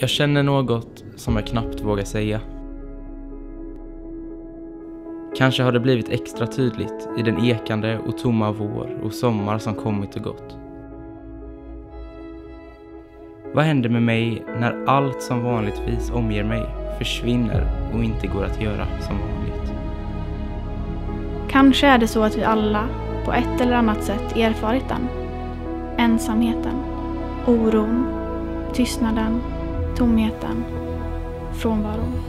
Jag känner något som jag knappt vågar säga. Kanske har det blivit extra tydligt i den ekande och tomma vår och sommar som kommit och gått. Vad händer med mig när allt som vanligtvis omger mig försvinner och inte går att göra som vanligt? Kanske är det så att vi alla på ett eller annat sätt erfarit den. Ensamheten, oron, tystnaden, tomheten, frånvaron.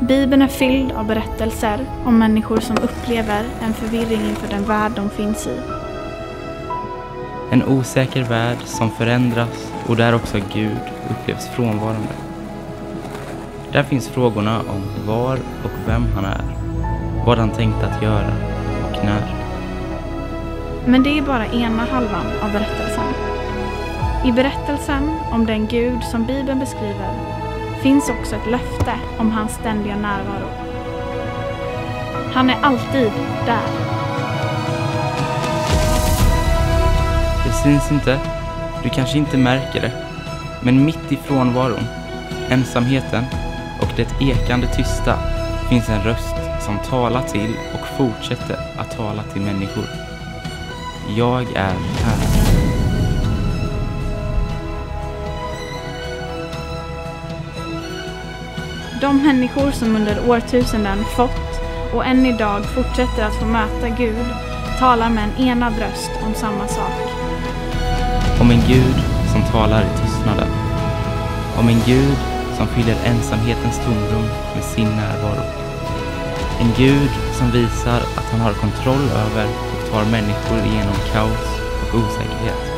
Bibeln är fylld av berättelser om människor som upplever en förvirring inför den värld de finns i. En osäker värld som förändras och där också Gud upplevs frånvarande. Där finns frågorna om var och vem han är, vad han tänkte att göra och när. Men det är bara ena halvan av berättelsen. I berättelsen om den Gud som Bibeln beskriver finns också ett löfte om hans ständiga närvaro. Han är alltid där. Det syns inte, du kanske inte märker det, men mitt i frånvaron, ensamheten och det ekande tysta finns en röst som talar till och fortsätter att tala till människor. Jag är här. De människor som under årtusenden fått och än idag fortsätter att få möta Gud talar med en enad röst om samma sak. Om en Gud som talar i tystnaden. Om en Gud som fyller ensamhetens tomrum med sin närvaro. En Gud som visar att han har kontroll över och tar människor igenom kaos och osäkerhet.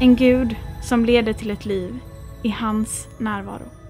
En Gud som leder till ett liv i hans närvaro.